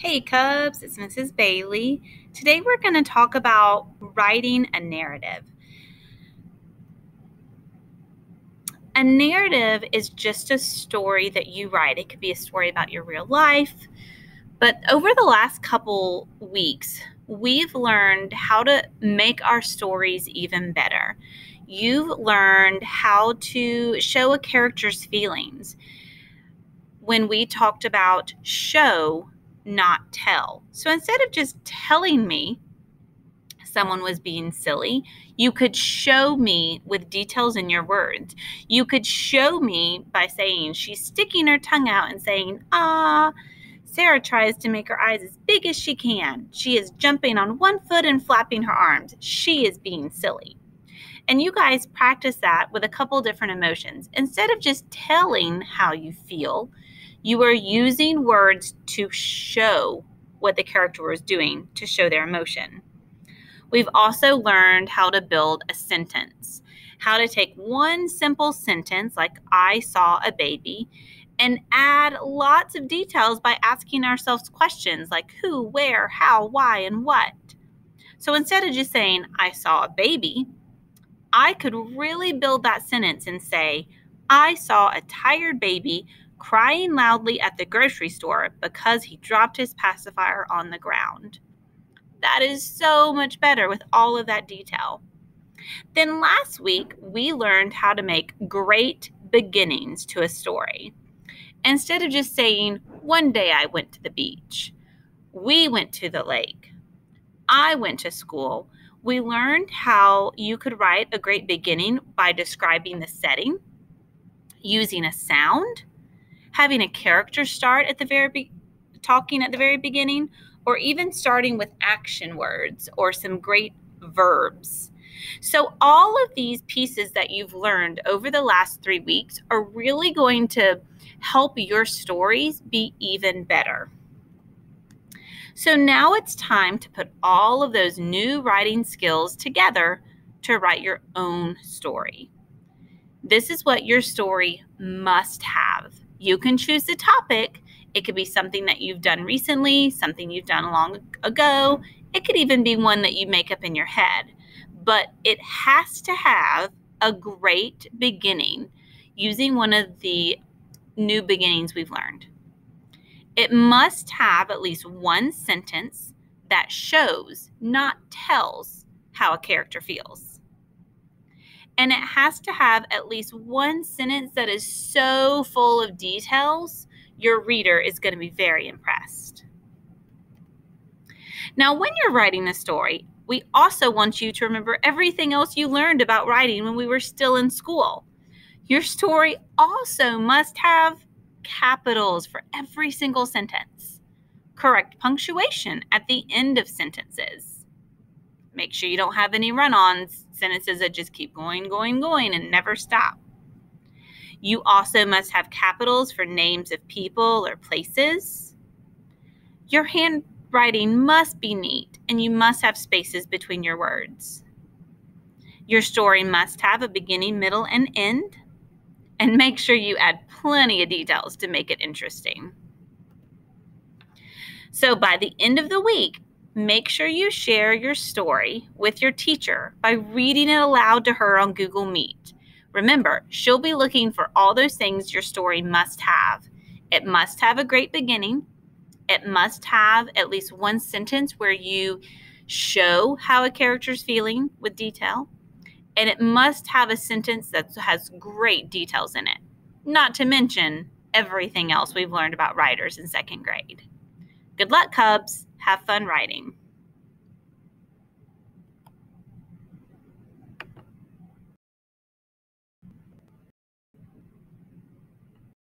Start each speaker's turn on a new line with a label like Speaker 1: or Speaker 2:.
Speaker 1: Hey Cubs, it's Mrs. Bailey. Today we're going to talk about writing a narrative. A narrative is just a story that you write. It could be a story about your real life. But over the last couple weeks, we've learned how to make our stories even better. You've learned how to show a character's feelings. When we talked about show, not tell. So instead of just telling me someone was being silly, you could show me with details in your words. You could show me by saying she's sticking her tongue out and saying, ah. Sarah tries to make her eyes as big as she can. She is jumping on one foot and flapping her arms. She is being silly. And you guys practice that with a couple different emotions. Instead of just telling how you feel, you are using words to show what the character is doing to show their emotion. We've also learned how to build a sentence, how to take one simple sentence, like I saw a baby, and add lots of details by asking ourselves questions like who, where, how, why, and what. So instead of just saying, I saw a baby, I could really build that sentence and say, I saw a tired baby crying loudly at the grocery store because he dropped his pacifier on the ground. That is so much better with all of that detail. Then last week, we learned how to make great beginnings to a story. Instead of just saying, One day I went to the beach, we went to the lake, I went to school, we learned how you could write a great beginning by describing the setting, using a sound, having a character start at the very be- talking at the very beginning or even starting with action words or some great verbs. So, all of these pieces that you've learned over the last three weeks are really going to help your stories be even better. So, now it's time to put all of those new writing skills together to write your own story. This is what your story must have. You can choose the topic. It could be something that you've done recently, something you've done long ago. It could even be one that you make up in your head. But it has to have a great beginning using one of the new beginnings we've learned. It must have at least one sentence that shows, not tells, how a character feels. And it has to have at least one sentence that is so full of details, your reader is going to be very impressed. Now, when you're writing a story, we also want you to remember everything else you learned about writing when we were still in school. Your story also must have capitals for every single sentence, correct punctuation at the end of sentences Make sure you don't have any run ons, sentences that just keep going, going, going, and never stop. You also must have capitals for names of people or places. Your handwriting must be neat, and you must have spaces between your words. Your story must have a beginning, middle, and end. And make sure you add plenty of details to make it interesting. So by the end of the week, Make sure you share your story with your teacher by reading it aloud to her on Google Meet. Remember, she'll be looking for all those things your story must have. It must have a great beginning. It must have at least one sentence where you show how a character's feeling with detail. And it must have a sentence that has great details in it, not to mention everything else we've learned about writers in second grade. Good luck, Cubs! Have fun writing.